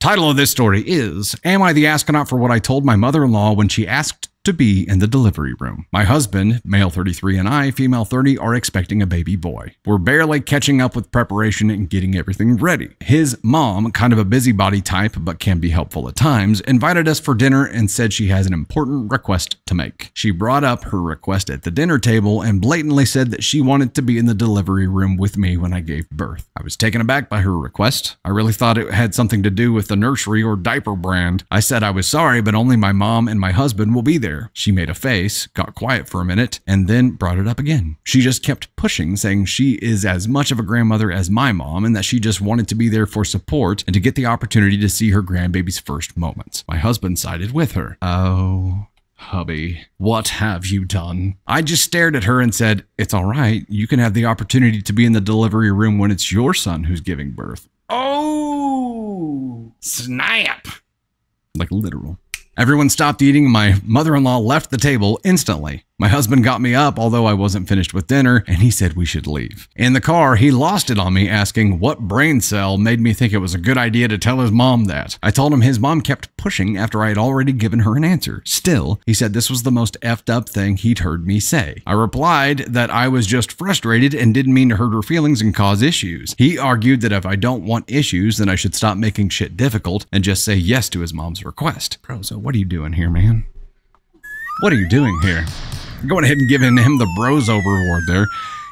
Title of this story is Am I the astronaut for what I told my mother in law when she asked to be in the delivery room. My husband, male 33, and I, female 30, are expecting a baby boy. We're barely catching up with preparation and getting everything ready. His mom, kind of a busybody type but can be helpful at times, invited us for dinner and said she has an important request to make. She brought up her request at the dinner table and blatantly said that she wanted to be in the delivery room with me when I gave birth. I was taken aback by her request. I really thought it had something to do with the nursery or diaper brand. I said I was sorry, but only my mom and my husband will be there there. She made a face, got quiet for a minute, and then brought it up again. She just kept pushing, saying she is as much of a grandmother as my mom and that she just wanted to be there for support and to get the opportunity to see her grandbaby's first moments. My husband sided with her. Oh. Hubby, what have you done? I just stared at her and said, It's all right. You can have the opportunity to be in the delivery room when it's your son who's giving birth. Oh, snap. Like literal. Everyone stopped eating. and My mother in law left the table instantly. My husband got me up, although I wasn't finished with dinner, and he said we should leave. In the car, he lost it on me, asking what brain cell made me think it was a good idea to tell his mom that. I told him his mom kept pushing after I had already given her an answer. Still, he said this was the most effed up thing he'd heard me say. I replied that I was just frustrated and didn't mean to hurt her feelings and cause issues. He argued that if I don't want issues, then I should stop making shit difficult and just say yes to his mom's request. Bro, so what are you doing here, man? What are you doing here? going ahead and giving him the bros over reward there.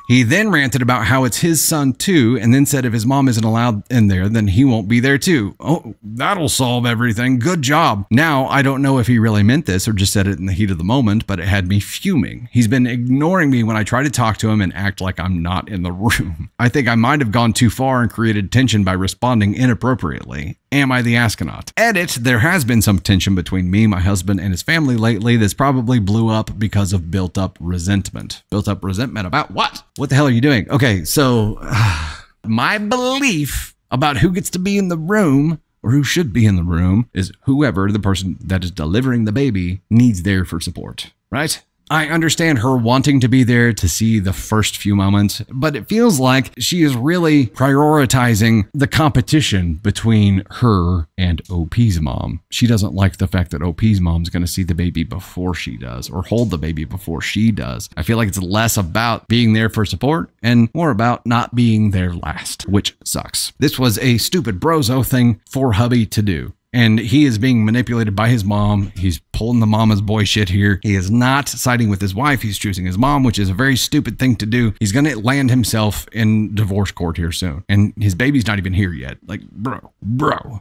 He then ranted about how it's his son too, and then said if his mom isn't allowed in there, then he won't be there too. Oh, that'll solve everything. Good job. Now, I don't know if he really meant this or just said it in the heat of the moment, but it had me fuming. He's been ignoring me when I try to talk to him and act like I'm not in the room. I think I might have gone too far and created tension by responding inappropriately. Am I the astronaut? Edit, there has been some tension between me, my husband, and his family lately This probably blew up because of built up resentment. Built up resentment about what? What the hell are you doing? Okay, so uh, my belief about who gets to be in the room or who should be in the room is whoever the person that is delivering the baby needs there for support, right? I understand her wanting to be there to see the first few moments, but it feels like she is really prioritizing the competition between her and OP's mom. She doesn't like the fact that OP's mom's going to see the baby before she does or hold the baby before she does. I feel like it's less about being there for support and more about not being there last, which sucks. This was a stupid brozo thing for hubby to do and he is being manipulated by his mom. He's pulling the mama's boy shit here. He is not siding with his wife. He's choosing his mom, which is a very stupid thing to do. He's going to land himself in divorce court here soon. And his baby's not even here yet. Like, bro, bro,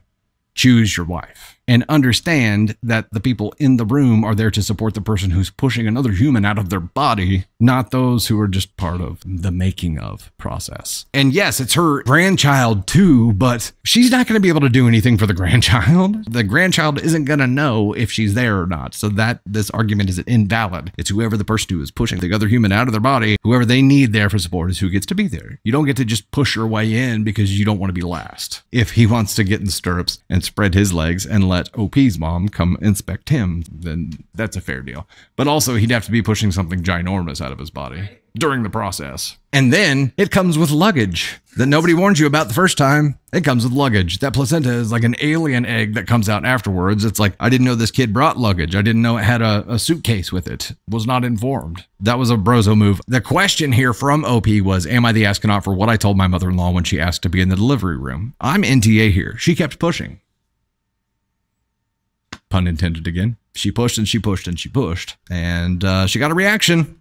choose your wife and understand that the people in the room are there to support the person who's pushing another human out of their body, not those who are just part of the making of process. And yes, it's her grandchild too, but she's not going to be able to do anything for the grandchild. The grandchild isn't going to know if she's there or not. So that this argument is invalid. It's whoever the person who is pushing the other human out of their body, whoever they need there for support is who gets to be there. You don't get to just push your way in because you don't want to be last. If he wants to get in stirrups and spread his legs and let let OP's mom come inspect him, then that's a fair deal. But also, he'd have to be pushing something ginormous out of his body during the process. And then it comes with luggage that nobody warned you about the first time. It comes with luggage. That placenta is like an alien egg that comes out afterwards. It's like, I didn't know this kid brought luggage. I didn't know it had a, a suitcase with it. Was not informed. That was a brozo move. The question here from OP was, Am I the astronaut for what I told my mother in law when she asked to be in the delivery room? I'm NTA here. She kept pushing pun intended again. She pushed and she pushed and she pushed, and uh, she got a reaction.